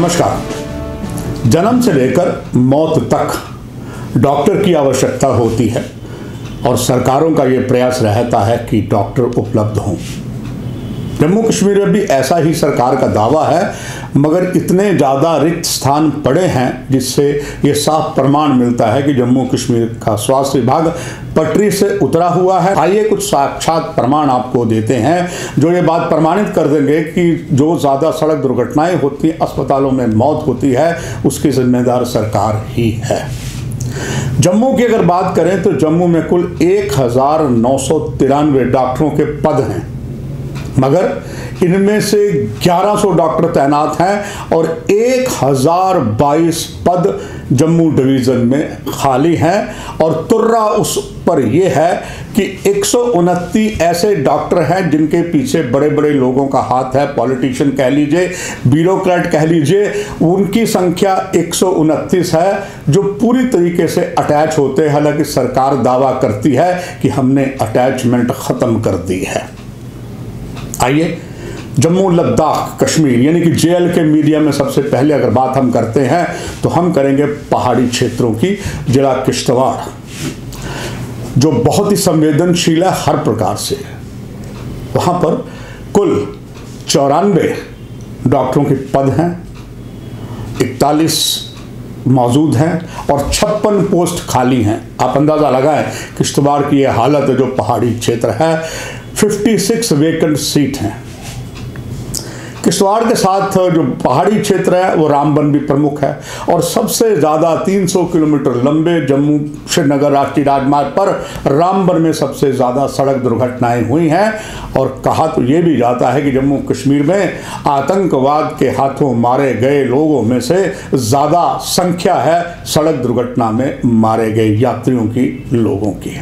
नमस्कार। जन्म से लेकर मौत तक डॉक्टर की आवश्यकता होती है और सरकारों का ये प्रयास रहता है कि डॉक्टर उपलब्ध हों। जम्मू कश्मीर में भी ऐसा ही सरकार का दावा है, मगर इतने ज़्यादा रिक्त स्थान पड़े हैं जिससे ये साफ़ प्रमाण मिलता है कि जम्मू कश्मीर का स्वास्थ्य विभाग पटरी से उतरा हुआ है। आइए कुछ साक्षात प्रमाण आपको देते हैं, जो ये बात प्रमाणित कर देंगे कि जो ज़्यादा सड़क दुर्घटनाएँ होती हैं अस्पतालों में मौत होती है, उसकी जिम्मेदार सरकार ही है। जम्मू की अगर बात करें तो जम्मू में कुल एक हज़ार नौ सौ तिरानवे डॉक्टरों के पद हैं। मगर इनमें से 1100 डॉक्टर तैनात हैं और 1022 पद जम्मू डिवीज़न में खाली हैं। और तुर्रा उस पर यह है कि एक सौ उनतीस ऐसे डॉक्टर हैं जिनके पीछे बड़े बड़े लोगों का हाथ है। पॉलिटिशियन कह लीजिए, ब्यूरोक्रेट कह लीजिए, उनकी संख्या एक सौ उनतीस है जो पूरी तरीके से अटैच होते हैं। हालाँकि सरकार दावा करती है कि हमने अटैचमेंट ख़त्म कर दी है। आइए, जम्मू लद्दाख, कश्मीर, यानी कि जेएल के मीडिया में सबसे पहले अगर बात हम करते हैं तो हम करेंगे पहाड़ी क्षेत्रों की, जिला किश्तवाड़, जो बहुत ही संवेदनशील है हर प्रकार से। वहाँ पर कुल चौरानवे डॉक्टरों के पद हैं, इकतालीस मौजूद हैं और छप्पन पोस्ट खाली हैं। आप अंदाज़ा लगाएँ किश्तवाड़ की यह हालत जो पहाड़ी क्षेत्र है 56 वेकेंट सीट हैं। किश्तवाड़ के साथ जो पहाड़ी क्षेत्र है, वो रामबन भी प्रमुख है और सबसे ज़्यादा 300 किलोमीटर लंबे जम्मू श्रीनगर राष्ट्रीय राजमार्ग पर रामबन में सबसे ज़्यादा सड़क दुर्घटनाएँ हुई हैं। और कहा तो ये भी जाता है कि जम्मू कश्मीर में आतंकवाद के हाथों मारे गए लोगों में से ज़्यादा संख्या है सड़क दुर्घटना में मारे गए यात्रियों की, लोगों की।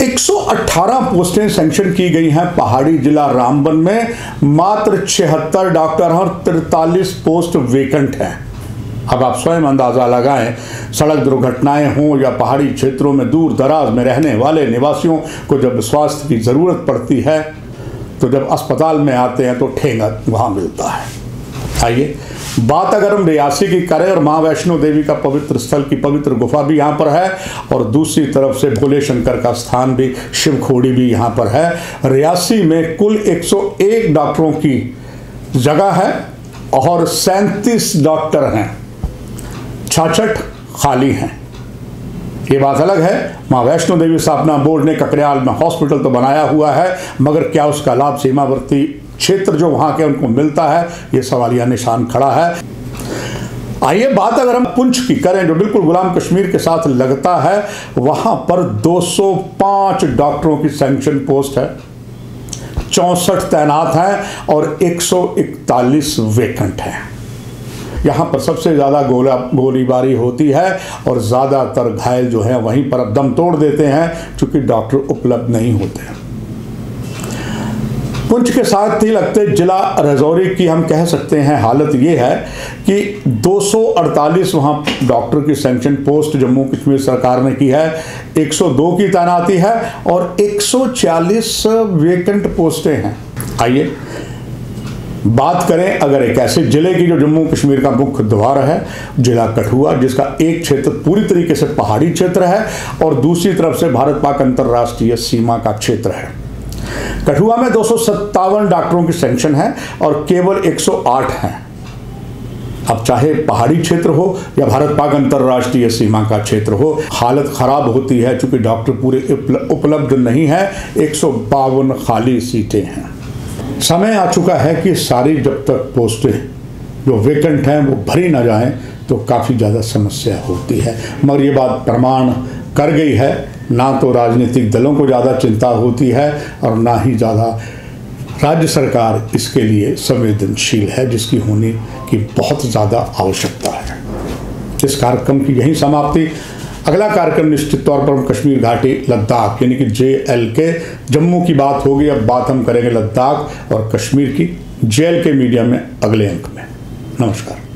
118 पोस्टें सेंक्शन की गई हैं पहाड़ी जिला रामबन में। मात्र छिहत्तर डॉक्टर और तिरतालीस पोस्ट वेकेंट हैं। अब आप स्वयं अंदाज़ा लगाएँ, सड़क दुर्घटनाएँ हों या पहाड़ी क्षेत्रों में दूर दराज में रहने वाले निवासियों को जब स्वास्थ्य की ज़रूरत पड़ती है तो जब अस्पताल में आते हैं तो ठेंगा वहाँ मिलता है। आइए बात अगर हम रियासी की करें और माँ वैष्णो देवी का पवित्र स्थल की पवित्र गुफा भी यहाँ पर है और दूसरी तरफ़ से भोले शंकर का स्थान भी शिवखोड़ी भी यहाँ पर है। रियासी में कुल 101 डॉक्टरों की जगह है और सैंतीस डॉक्टर हैं। छाछठ खाली हैं। ये बात अलग है। माँ वैष्णो देवी स्थापना बोर्ड ने ककरियाल में हॉस्पिटल तो बनाया हुआ है, मगर क्या उसका लाभ सीमावर्ती क्षेत्र जो वहाँ के उनको मिलता है, ये सवालिया निशान खड़ा है। आइए बात अगर हम पुंछ की करें, जो बिल्कुल गुलाम कश्मीर के साथ लगता है, वहाँ पर 205 डॉक्टरों की सैंक्शन पोस्ट है, चौसठ तैनात हैं और 141 वेकेंट हैं। यहाँ पर सबसे ज़्यादा गोला, गोलीबारी होती है और ज़्यादातर घायल जो है वहीं पर अब दम तोड़ देते हैं क्योंकि डॉक्टर उपलब्ध नहीं होते। हैं पुंछ के साथ ही लगते जिला रजौरी की हम कह सकते हैं हालत ये है कि 248 वहाँ डॉक्टर की सेंक्शन पोस्ट जम्मू कश्मीर सरकार ने की है 102 की तैनाती है और 140 वेकेंट पोस्टें हैं। आइए बात करें अगर एक ऐसे ज़िले की जो जम्मू कश्मीर का मुख्य द्वार है, जिला कठुआ, जिसका एक क्षेत्र पूरी तरीके से पहाड़ी क्षेत्र है और दूसरी तरफ़ से भारत पाक अंतर्राष्ट्रीय सीमा का क्षेत्र है। कठुआ में दो सौ सत्तावन डॉक्टरों की सेंक्शन है और केवल 108 हैं। अब चाहे पहाड़ी क्षेत्र हो या भारत पाक अंतर्राष्ट्रीय सीमा का क्षेत्र हो, हालत खराब होती है क्योंकि डॉक्टर पूरे उपलब्ध नहीं है, एक सौ बावन खाली सीटें हैं। समय आ चुका है कि सारी जब तक पोस्टें जो वेकेंट हैं, वो भरी ना जाएँ तो काफ़ी ज़्यादा समस्या होती है। मगर ये बात प्रमाण कर गई है ना तो राजनीतिक दलों को ज़्यादा चिंता होती है और ना ही ज़्यादा राज्य सरकार इसके लिए संवेदनशील है, जिसकी होने की बहुत ज़्यादा आवश्यकता है। इस कार्यक्रम की यही समाप्ति। अगला कार्यक्रम निश्चित तौर पर हम कश्मीर घाटी, लद्दाख, यानी कि जे एल के जम्मू की बात होगी। अब बात हम करेंगे लद्दाख और कश्मीर की जे एल के मीडिया में अगले अंक में। नमस्कार।